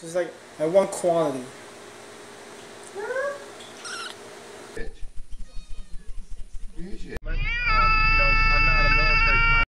So it's like I want quantity. Bitch.